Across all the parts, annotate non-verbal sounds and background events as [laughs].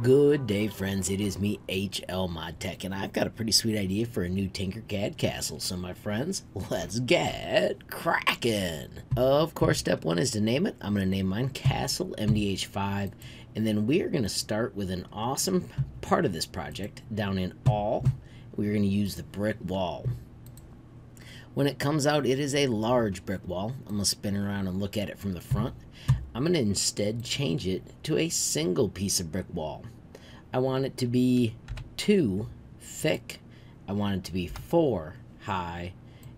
Good day, friends. It is me, HL Mod Tech, and I've got a pretty sweet idea for a new Tinkercad castle. So, my friends, [laughs] let's get cracking. Of course, step one is to name it. I'm going to name mine Castle MDH5, and then we are going to start with an awesome part of this project down in all. We're going to use the brick wall. When it comes out, it is a large brick wall. I'm going to spin around and look at it from the front. I'm going to instead change it to a single piece of brick wall. I want it to be two thick, I want it to be four high,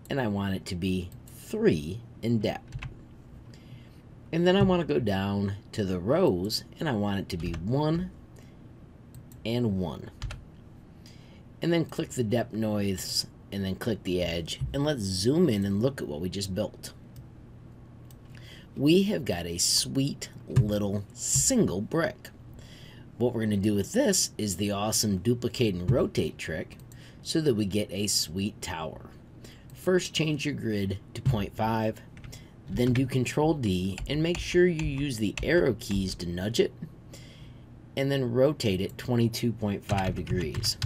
and I want it to be three in depth. And then I want to go down to the rows, and I want it to be one and one. And then click the depth noise, and then click the edge, and let's zoom in and look at what we just built we have got a sweet little single brick. What we're going to do with this is the awesome duplicate and rotate trick so that we get a sweet tower. First change your grid to 0.5, then do Control D and make sure you use the arrow keys to nudge it and then rotate it 22.5 degrees.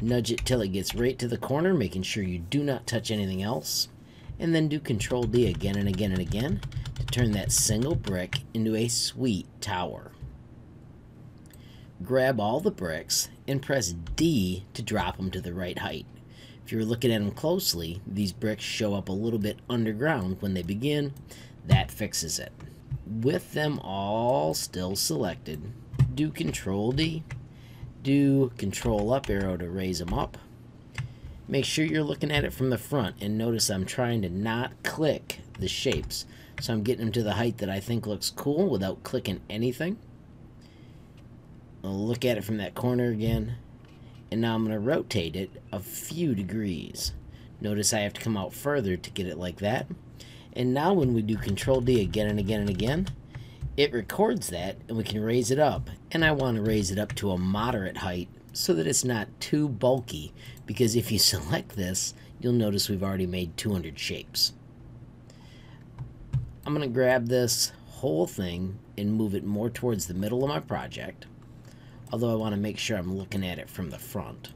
Nudge it till it gets right to the corner, making sure you do not touch anything else and then do Control D again and again and again to turn that single brick into a sweet tower. Grab all the bricks and press D to drop them to the right height. If you're looking at them closely, these bricks show up a little bit underground when they begin. That fixes it. With them all still selected, do Control D, do Control Up arrow to raise them up, Make sure you're looking at it from the front and notice I'm trying to not click the shapes. So I'm getting them to the height that I think looks cool without clicking anything. I'll look at it from that corner again. And now I'm going to rotate it a few degrees. Notice I have to come out further to get it like that. And now when we do Control D again and again and again, it records that and we can raise it up. And I want to raise it up to a moderate height so that it's not too bulky because if you [laughs] select this you'll notice we've already made 200 shapes. I'm going to grab this whole thing and move it more towards the middle of my project although I want to make sure I'm looking at it from the front.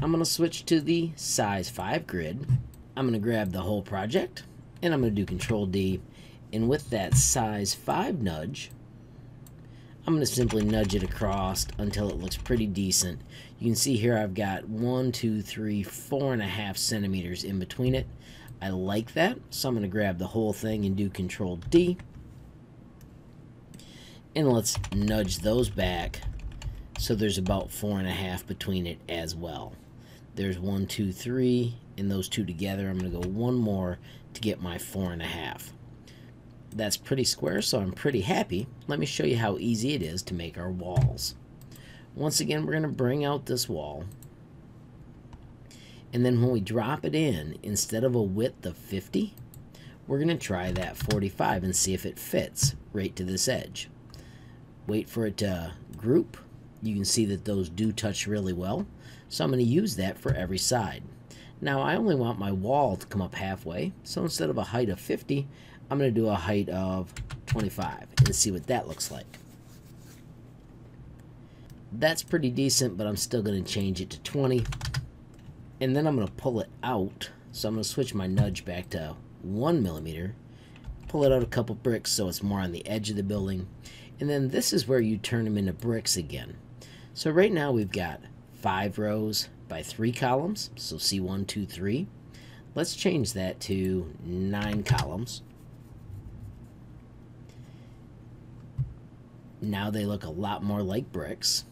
I'm going to switch to the size 5 grid. I'm going to grab the whole project and I'm going to do control D and with that size 5 nudge I'm going to simply nudge it across until it looks pretty decent. You can see here I've got one, two, three, four and a half centimeters in between it. I like that, so I'm going to grab the whole thing and do Control D. And let's nudge those back so there's about four and a half between it as well. There's one, two, three, and those two together. I'm going to go one more to get my four and a half that's pretty square, so I'm pretty happy. Let me show you how easy it is to make our walls. Once again, we're going to bring out this wall. And then when we drop it in, instead of a width of 50, we're going to try that 45 and see if it fits right to this edge. Wait for it to group. You can see that those do touch really well. So I'm going to use that for every side. Now I only want my wall to come up halfway, so instead of a height of 50, I'm going to do a height of 25 and see what that looks like. That's pretty decent, but I'm still going to change it to 20. And then I'm going to pull it out. So I'm going to switch my nudge back to 1 millimeter. Pull it out a couple bricks so it's more on the edge of the building. And then this is where you turn them into bricks again. So right now we've got 5 rows by 3 columns. So C1, 2, 3. Let's change that to 9 columns. Now they look a lot more like bricks.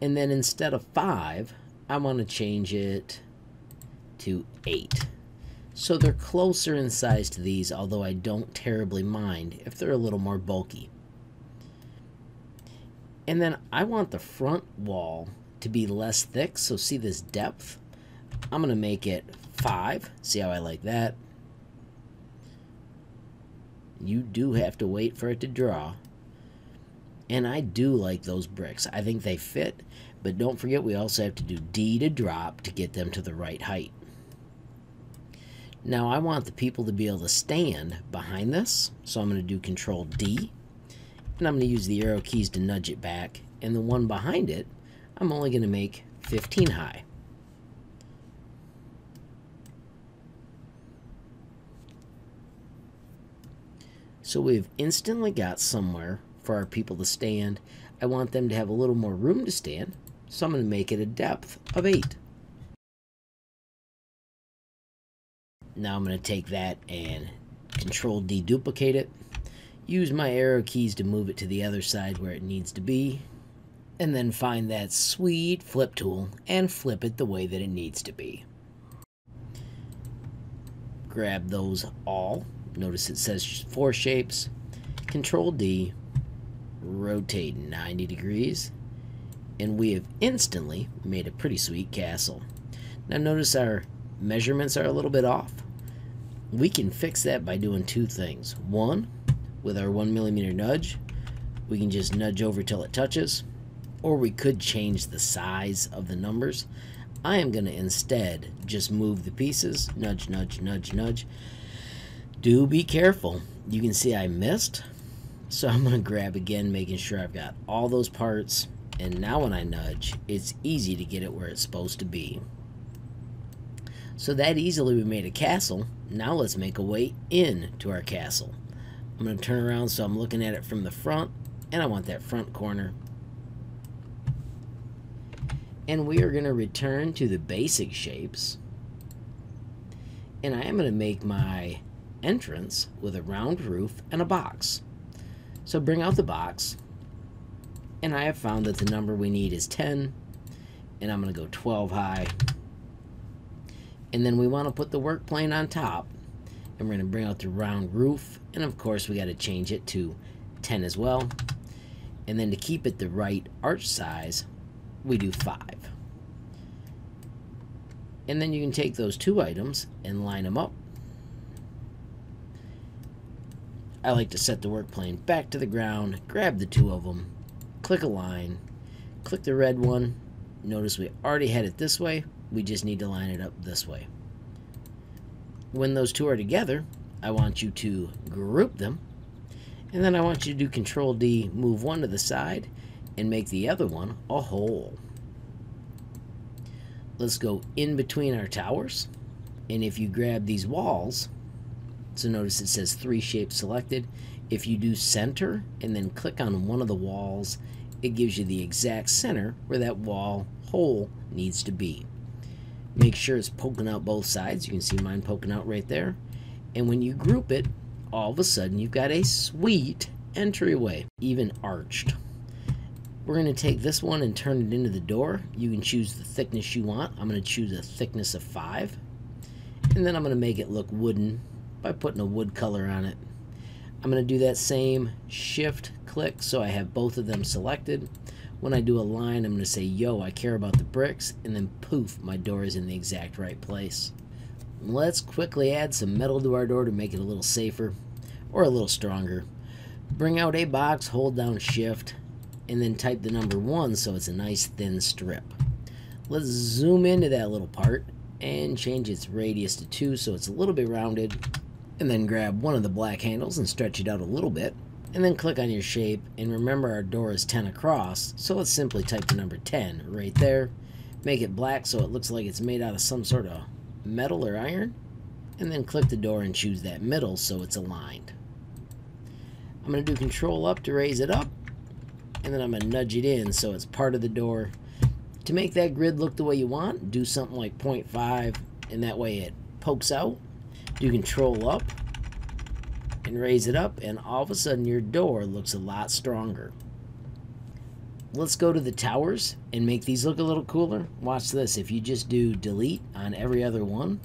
And then instead of 5, I want to change it to 8. So they're closer in size to these, although I don't terribly mind if they're a little more bulky. And then I want the front wall to be less thick, so see this depth? I'm going to make it 5. See how I like that? You do have to wait for it to draw. And I do like those bricks. I think they fit, but don't forget we also have to do D to drop to get them to the right height. Now I want the people to be able to stand behind this, so I'm going to do Control D. And I'm going to use the arrow keys to nudge it back. And the one behind it, I'm only going to make 15 high. So we've instantly got somewhere for our people to stand. I want them to have a little more room to stand, so I'm going to make it a depth of 8. Now I'm going to take that and Control D duplicate it. Use my arrow keys to move it to the other side where it needs to be. And then find that sweet flip tool and flip it the way that it needs to be. Grab those all Notice it says four shapes. Control D, rotate 90 degrees, and we have instantly made a pretty sweet castle. Now notice our measurements are a little bit off. We can fix that by doing two things. One, with our one millimeter nudge, we can just nudge over till it touches, or we could change the size of the numbers. I am going to instead just move the pieces, nudge, nudge, nudge, nudge, do be careful. You can see I missed. So I'm going to grab again, making sure I've got all those parts. And now when I nudge, it's easy to get it where it's supposed to be. So that easily we made a castle. Now let's make a way in to our castle. I'm going to turn around so I'm looking at it from the front. And I want that front corner. And we are going to return to the basic shapes. And I am going to make my entrance with a round roof and a box. So bring out the box, and I have found that the number we need is 10, and I'm going to go 12 high. And then we want to put the work plane on top, and we're going to bring out the round roof, and of course we got to change it to 10 as well. And then to keep it the right arch size, we do 5. And then you can take those two items and line them up I like to set the work plane back to the ground, grab the two of them, click align, click the red one. Notice we already had it this way. We just need to line it up this way. When those two are together, I want you to group them. And then I want you to do Control D, move one to the side, and make the other one a hole. Let's go in between our towers. And if you grab these walls, so notice it says three shapes selected. If you do center and then click on one of the walls, it gives you the exact center where that wall hole needs to be. Make sure it's poking out both sides. You can see mine poking out right there. And when you group it, all of a sudden you've got a sweet entryway, even arched. We're going to take this one and turn it into the door. You can choose the thickness you want. I'm going to choose a thickness of 5. And then I'm going to make it look wooden by putting a wood color on it. I'm going to do that same shift click so I have both of them selected. When I do align, I'm going to say, yo, I care about the bricks, and then poof, my door is in the exact right place. Let's quickly add some metal to our door to make it a little safer, or a little stronger. Bring out a box, hold down shift, and then type the number 1 so it's a nice thin strip. Let's zoom into that little part and change its radius to 2 so it's a little bit rounded and then grab one of the black handles and stretch it out a little bit and then click on your shape and remember our door is 10 across so let's simply type the number 10 right there. Make it black so it looks like it's made out of some sort of metal or iron and then click the door and choose that middle so it's aligned. I'm going to do control up to raise it up and then I'm going to nudge it in so it's part of the door. To make that grid look the way you want do something like 0.5 and that way it pokes out do control up and raise it up and all of a sudden your door looks a lot stronger. Let's go to the towers and make these look a little cooler. Watch this. If you just do delete on every other one,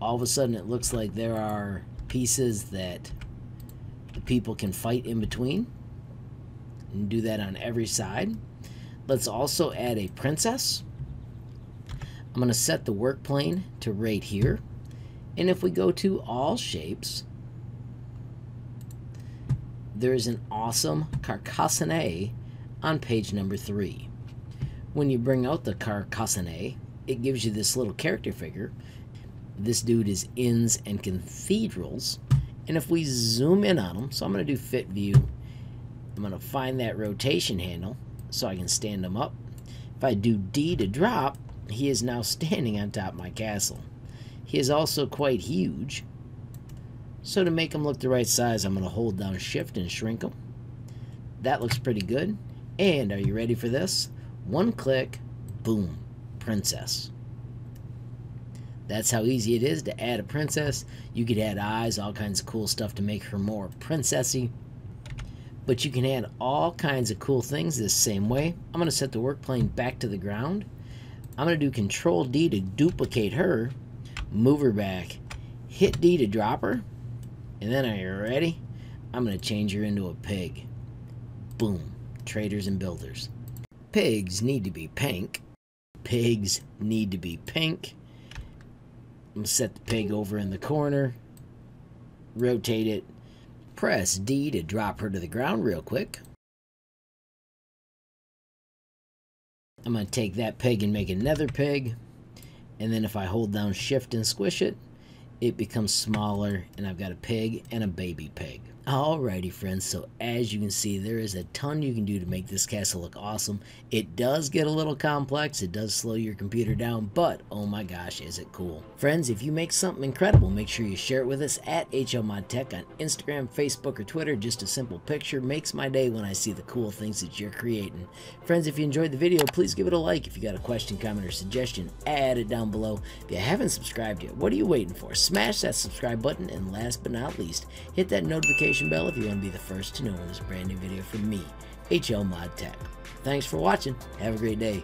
all of a sudden it looks like there are pieces that the people can fight in between. And do that on every side. Let's also add a princess. I'm going to set the work plane to right here. And if we go to all shapes, there's an awesome Carcassonne on page number three. When you bring out the Carcassonne, it gives you this little character figure. This dude is inns and cathedrals. And if we zoom in on him, so I'm going to do fit view, I'm going to find that rotation handle so I can stand him up. If I do D to drop, he is now [laughs] standing on top of my castle. He is also quite huge. So to make him look the right size, I'm going to hold down shift and shrink him. That looks pretty good. And are you ready for this? One click, boom, princess. That's how easy it is to add a princess. You could add eyes, all kinds of cool stuff to make her more princessy. But you can add all kinds of cool things this same way. I'm going to set the work plane back to the ground. I'm going to do Control D to duplicate her, move her back, hit D to drop her, and then are you ready? I'm going to change her into a pig. Boom. Traders and builders. Pigs need to be pink. Pigs need to be pink. I'm going to set the pig over in the corner. Rotate it. Press D to drop her to the ground real quick. I'm going to take that pig and make another pig. And then if I hold down shift and squish it, it becomes smaller and I've got a pig and a baby pig. Alrighty friends, so as you can see there is a ton you can do to make this castle look awesome. It does get a little complex, it does slow your computer down, but oh my gosh is it cool. Friends, if you make something incredible, make sure you share it with us at HLModTech on Instagram, Facebook, or Twitter. Just a simple picture makes my day when I see the cool things that you're creating. Friends, if you enjoyed the video, please give it a like. If you got a question, comment, or suggestion, add it down below. If you haven't subscribed yet, what are you waiting for? Smash that subscribe button, and last but not least, hit that notification notification bell if you want to be the first to know when there's a brand new video from me, HL Mod Tech. Thanks for watching. Have a great day.